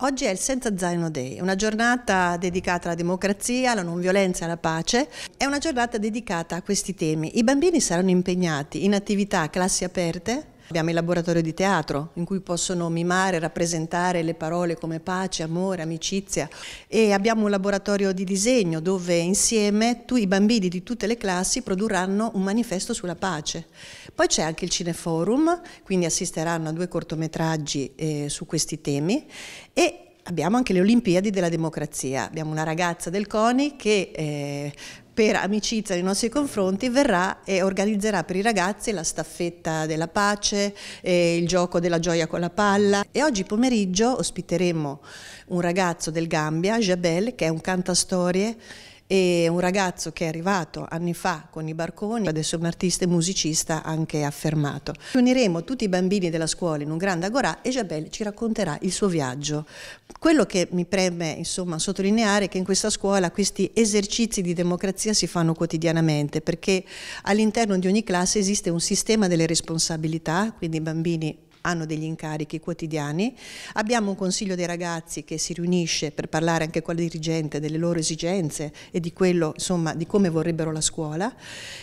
Oggi è il Senza Zaino Day, una giornata dedicata alla democrazia, alla non violenza e alla pace. È una giornata dedicata a questi temi. I bambini saranno impegnati in attività a classi aperte Abbiamo il laboratorio di teatro in cui possono mimare, rappresentare le parole come pace, amore, amicizia e abbiamo un laboratorio di disegno dove insieme tu, i bambini di tutte le classi produrranno un manifesto sulla pace. Poi c'è anche il Cineforum, quindi assisteranno a due cortometraggi eh, su questi temi e Abbiamo anche le Olimpiadi della democrazia. Abbiamo una ragazza del CONI che eh, per amicizia nei nostri confronti verrà e organizzerà per i ragazzi la staffetta della pace, eh, il gioco della gioia con la palla. E oggi pomeriggio ospiteremo un ragazzo del Gambia, Jabel, che è un cantastorie e un ragazzo che è arrivato anni fa con i barconi, adesso è un artista e musicista anche affermato. Uniremo tutti i bambini della scuola in un grande agorà e Jabel ci racconterà il suo viaggio. Quello che mi preme insomma, sottolineare è che in questa scuola questi esercizi di democrazia si fanno quotidianamente perché all'interno di ogni classe esiste un sistema delle responsabilità, quindi i bambini hanno degli incarichi quotidiani. Abbiamo un consiglio dei ragazzi che si riunisce per parlare anche con la dirigente delle loro esigenze e di quello, insomma, di come vorrebbero la scuola.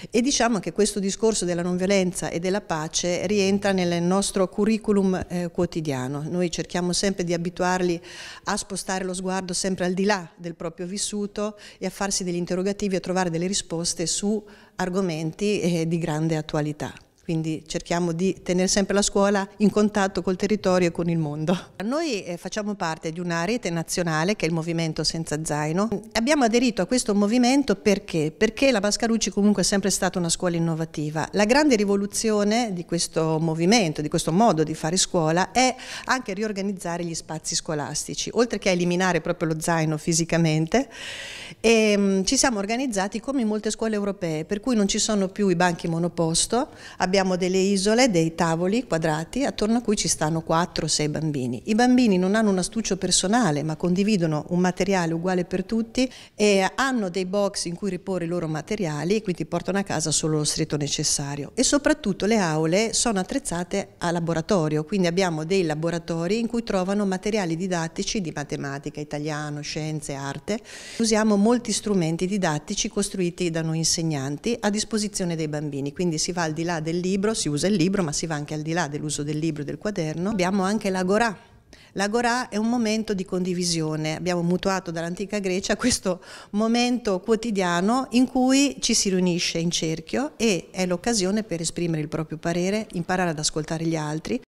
E diciamo che questo discorso della non violenza e della pace rientra nel nostro curriculum eh, quotidiano. Noi cerchiamo sempre di abituarli a spostare lo sguardo sempre al di là del proprio vissuto e a farsi degli interrogativi e a trovare delle risposte su argomenti eh, di grande attualità. Quindi cerchiamo di tenere sempre la scuola in contatto col territorio e con il mondo. Noi eh, facciamo parte di una rete nazionale che è il Movimento Senza Zaino. Abbiamo aderito a questo movimento perché? Perché la Mascarucci comunque è sempre stata una scuola innovativa. La grande rivoluzione di questo movimento, di questo modo di fare scuola è anche riorganizzare gli spazi scolastici, oltre che eliminare proprio lo zaino fisicamente. E, mh, ci siamo organizzati come in molte scuole europee, per cui non ci sono più i banchi monoposto, abbiamo delle isole, dei tavoli quadrati attorno a cui ci stanno 4 o 6 bambini. I bambini non hanno un astuccio personale ma condividono un materiale uguale per tutti e hanno dei box in cui riporre i loro materiali e quindi portano a casa solo lo stretto necessario. E soprattutto le aule sono attrezzate a laboratorio, quindi abbiamo dei laboratori in cui trovano materiali didattici di matematica, italiano, scienze, arte. Usiamo molti strumenti didattici costruiti da noi insegnanti a disposizione dei bambini, quindi si va al di là del libro, si usa il libro, ma si va anche al di là dell'uso del libro e del quaderno. Abbiamo anche l'agorà. L'agorà è un momento di condivisione, abbiamo mutuato dall'antica Grecia questo momento quotidiano in cui ci si riunisce in cerchio e è l'occasione per esprimere il proprio parere, imparare ad ascoltare gli altri